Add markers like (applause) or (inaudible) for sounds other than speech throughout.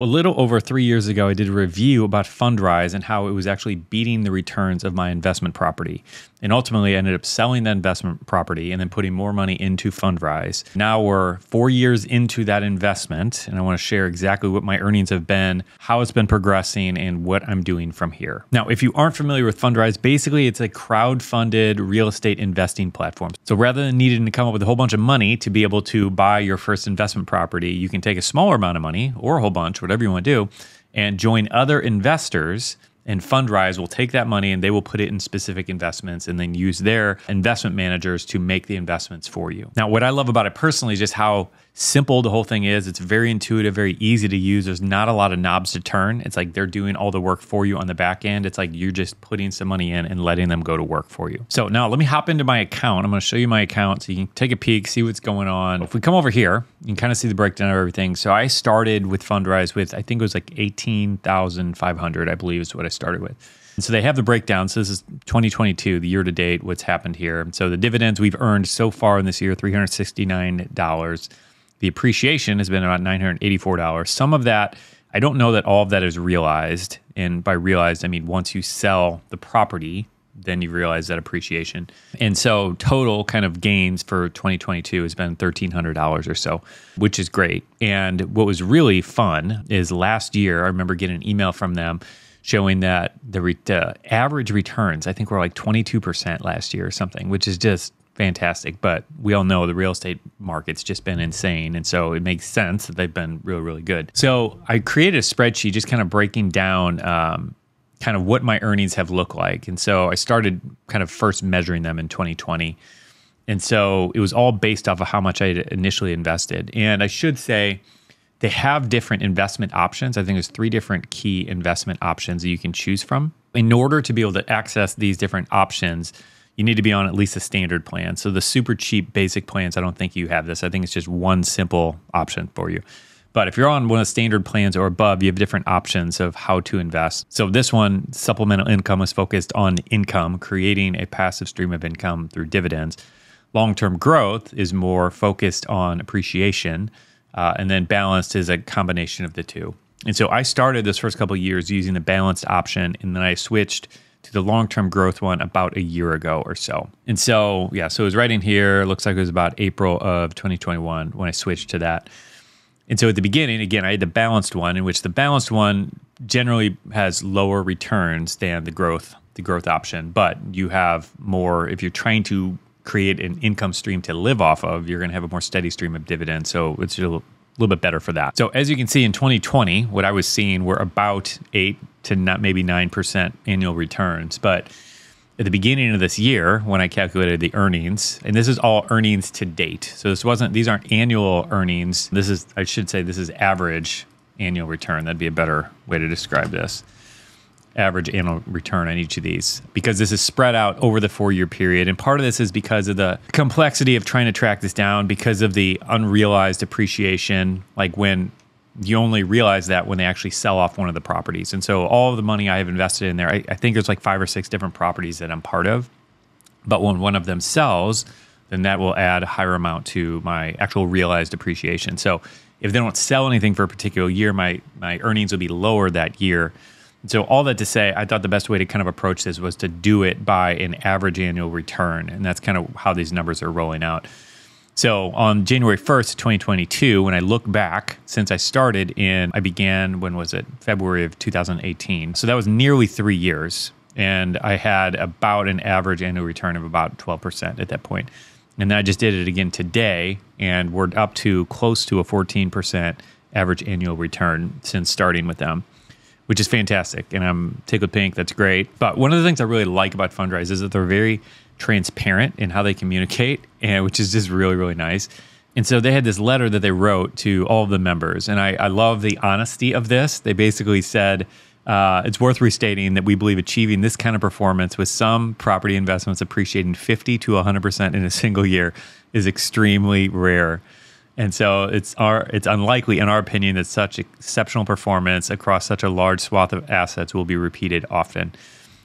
A little over three years ago, I did a review about Fundrise and how it was actually beating the returns of my investment property. And ultimately, ended up selling that investment property and then putting more money into Fundrise. Now we're four years into that investment, and I want to share exactly what my earnings have been, how it's been progressing, and what I'm doing from here. Now, if you aren't familiar with Fundrise, basically it's a crowd funded real estate investing platform. So rather than needing to come up with a whole bunch of money to be able to buy your first investment property, you can take a smaller amount of money or a whole bunch, whatever you want to do, and join other investors and Fundrise will take that money and they will put it in specific investments and then use their investment managers to make the investments for you. Now, what I love about it personally is just how simple the whole thing is. It's very intuitive, very easy to use. There's not a lot of knobs to turn. It's like they're doing all the work for you on the back end. It's like you're just putting some money in and letting them go to work for you. So now let me hop into my account. I'm going to show you my account so you can take a peek, see what's going on. If we come over here, you can kind of see the breakdown of everything. So I started with Fundrise with, I think it was like 18,500, I believe is what I started with. And so they have the breakdown. So this is 2022, the year to date, what's happened here. So the dividends we've earned so far in this year, $369. The appreciation has been about $984. Some of that, I don't know that all of that is realized. And by realized, I mean once you sell the property, then you realize that appreciation. And so total kind of gains for 2022 has been $1,300 or so, which is great. And what was really fun is last year, I remember getting an email from them showing that the re- uh, average returns, I think were like 22% last year or something, which is just fantastic. But we all know the real estate market's just been insane. And so it makes sense that they've been really, really good. So I created a spreadsheet just kind of breaking down um, kind of what my earnings have looked like. And so I started kind of first measuring them in 2020. And so it was all based off of how much I initially invested. And I should say, they have different investment options. I think there's three different key investment options that you can choose from. In order to be able to access these different options, you need to be on at least a standard plan. So the super cheap basic plans, I don't think you have this. I think it's just one simple option for you. But if you're on one of the standard plans or above, you have different options of how to invest. So this one, supplemental income, is focused on income, creating a passive stream of income through dividends. Long term growth is more focused on appreciation. Uh, and then balanced is a combination of the two. And so I started this first couple years using the balanced option, and then I switched to the long term growth one about a year ago or so. And so, yeah, so it was right in here. Looks like it was about April of 2021 when I switched to that. And so at the beginning, again, I had the balanced one, in which the balanced one generally has lower returns than the growth the growth option, but you have more if you're trying to create an income stream to live off of, you're going to have a more steady stream of dividends. So it's a little, little bit better for that. So as you can see in 2020, what I was seeing were about eight to not maybe 9% annual returns. But at the beginning of this year, when I calculated the earnings, and this is all earnings to date. So this wasn't, these aren't annual earnings. This is, I should say, this is average annual return. That'd be a better way to describe this average annual return on each of these because this is spread out over the four year period. And part of this is because of the complexity of trying to track this down because of the unrealized appreciation, like when you only realize that when they actually sell off one of the properties. And so all of the money I have invested in there, I, I think there's like five or six different properties that I'm part of. But when one of them sells, then that will add a higher amount to my actual realized appreciation. So if they don't sell anything for a particular year, my my earnings will be lower that year. So all that to say, I thought the best way to kind of approach this was to do it by an average annual return, and that's kind of how these numbers are rolling out. So on January 1st, 2022, when I look back since I started in, I began, when was it? February of 2018. So that was nearly three years. And I had about an average annual return of about 12% at that point. And then I just did it again today, and we're up to close to a 14% average annual return since starting with them which is fantastic. And I'm tickled pink. That's great. But one of the things I really like about Fundrise is that they're very transparent in how they communicate, and which is just really, really nice. And so they had this letter that they wrote to all of the members. And I, I love the honesty of this. They basically said, uh, it's worth restating that we believe achieving this kind of performance with some property investments appreciating 50 to 100% in a single year is extremely rare. And so it's our it's unlikely, in our opinion, that such exceptional performance across such a large swath of assets will be repeated often.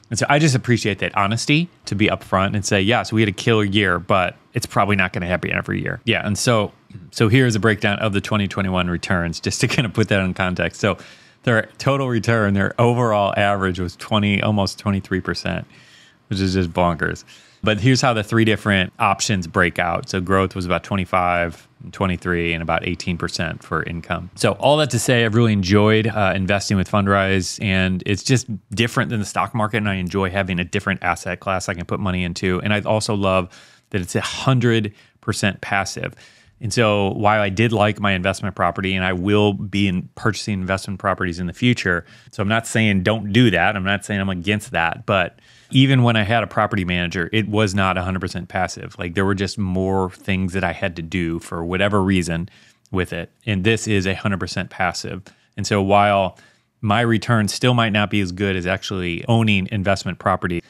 And so I just appreciate that honesty to be upfront and say, yeah, so we had a killer year, but it's probably not going to happen every year. Yeah. And so So here's a breakdown of the 2021 returns, just to kind of put that in context. So their total return, their overall average was 20, almost 23%, which is just bonkers. But here's how the three different options break out. So growth was about 25, 23, and about 18% for income. So all that to say, I've really enjoyed uh, investing with Fundrise, and it's just different than the stock market. And I enjoy having a different asset class I can put money into. And I also love that it's a hundred percent passive. And so while I did like my investment property and I will be in purchasing investment properties in the future, so I'm not saying don't do that. I'm not saying I'm against that, but even when I had a property manager, it was not 100% passive. Like there were just more things that I had to do for whatever reason with it. And this is 100% passive. And so while my return still might not be as good as actually owning investment property,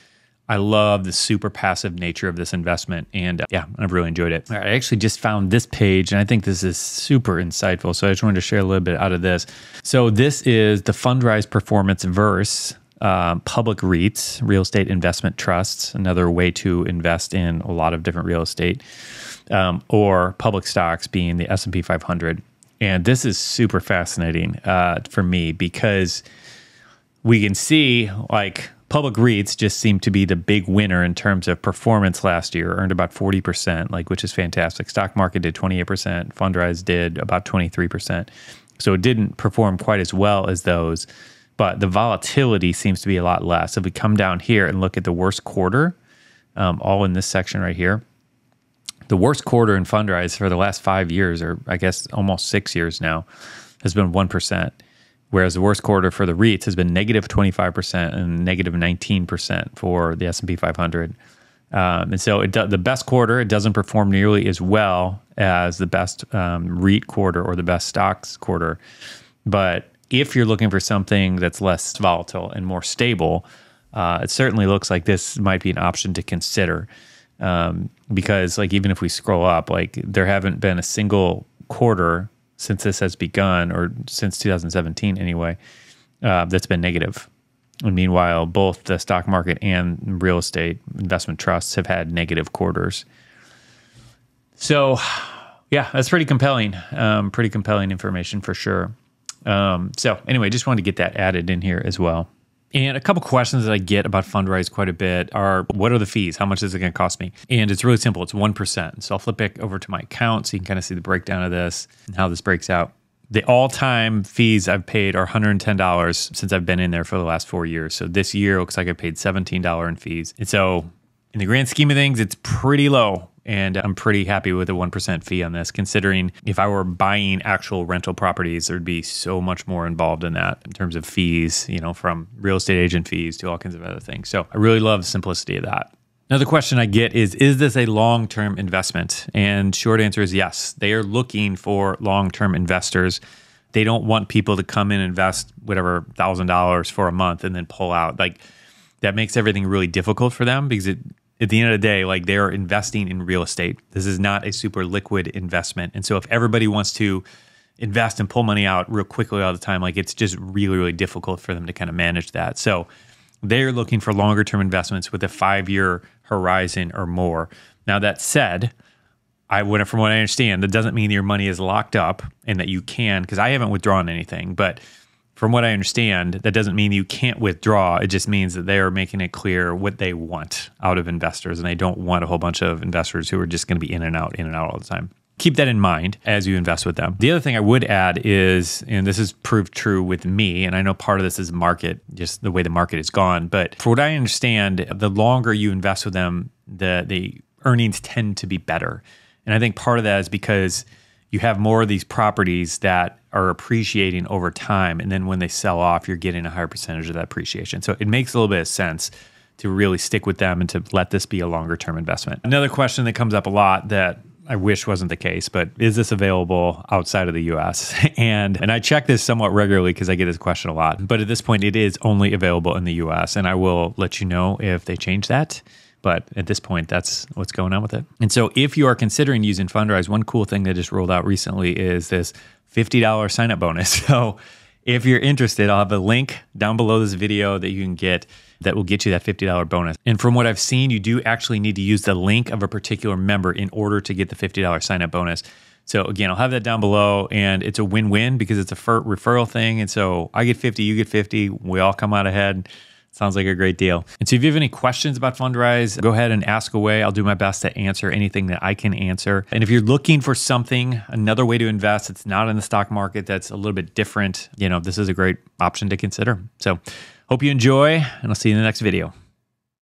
I love the super passive nature of this investment. And uh, yeah, I've really enjoyed it. I actually just found this page and I think this is super insightful. So I just wanted to share a little bit out of this. So this is the Fundrise Performance Verse. Uh, public REITs, real estate investment trusts, another way to invest in a lot of different real estate, um, or public stocks being the S&P 500. And this is super fascinating uh, for me because we can see like public REITs just seem to be the big winner in terms of performance last year, earned about 40%, like which is fantastic. Stock market did 28%, Fundrise did about 23%. So it didn't perform quite as well as those, but the volatility seems to be a lot less. If we come down here and look at the worst quarter, um, all in this section right here, the worst quarter in Fundrise for the last five years, or I guess almost six years now, has been 1% whereas the worst quarter for the REITs has been negative 25% and negative 19% for the S&P 500. Um, and so do, the best quarter, it doesn't perform nearly as well as the best um, REIT quarter or the best stocks quarter. But if you're looking for something that's less volatile and more stable, uh, it certainly looks like this might be an option to consider. Um, because like even if we scroll up, like there haven't been a single quarter since this has begun, or since 2017 anyway, uh, that's been negative. And meanwhile, both the stock market and real estate investment trusts have had negative quarters. So, yeah, that's pretty compelling. Um, pretty compelling information for sure. Um, so, anyway, just wanted to get that added in here as well. And a couple questions that I get about Fundrise quite a bit are what are the fees? How much is it going to cost me? And it's really simple. It's 1%. So I'll flip back over to my account so you can kind of see the breakdown of this and how this breaks out. The all time fees I've paid are $110 since I've been in there for the last four years. So this year looks like I paid $17 in fees. And so in the grand scheme of things, it's pretty low and I'm pretty happy with a 1% fee on this, considering if I were buying actual rental properties, there'd be so much more involved in that in terms of fees, you know, from real estate agent fees to all kinds of other things. So I really love the simplicity of that. Another question I get is Is this a long term investment? And short answer is yes. They are looking for long term investors. They don't want people to come in and invest whatever thousand dollars for a month and then pull out. Like that makes everything really difficult for them because it at the end of the day, like they're investing in real estate. This is not a super liquid investment. And so if everybody wants to invest and pull money out real quickly all the time, like it's just really, really difficult for them to kind of manage that. So they're looking for longer term investments with a five year horizon or more. Now, that said, I would, from what I understand, that doesn't mean your money is locked up and that you can, because I haven't withdrawn anything, but from what I understand, that doesn't mean you can't withdraw. It just means that they are making it clear what they want out of investors, and they don't want a whole bunch of investors who are just going to be in and out, in and out all the time. Keep that in mind as you invest with them. The other thing I would add is, and this has proved true with me, and I know part of this is market, just the way the market has gone. But for what I understand, the longer you invest with them, the the earnings tend to be better. And I think part of that is because you have more of these properties that are appreciating over time. And then when they sell off, you're getting a higher percentage of that appreciation. So it makes a little bit of sense to really stick with them and to let this be a longer term investment. Another question that comes up a lot that I wish wasn't the case, but is this available outside of the US? (laughs) And and I check this somewhat regularly because I get this question a lot. But at this point it is only available in the US and I will let you know if they change that. But at this point, that's what's going on with it. And so, if you are considering using Fundrise, one cool thing that just rolled out recently is this $50 sign up bonus. (laughs) So, if you're interested, I'll have a link down below this video that you can get that will get you that $50 bonus. And from what I've seen, you do actually need to use the link of a particular member in order to get the $50 sign up bonus. So again, I'll have that down below and it's a win-win because it's a referral thing. And so I get 50, you get 50, we all come out ahead. Sounds like a great deal. And so if you have any questions about Fundrise, go ahead and ask away. I'll do my best to answer anything that I can answer. And if you're looking for something, another way to invest, it's not in the stock market that's a little bit different, you know, this is a great option to consider. So hope you enjoy and I'll see you in the next video.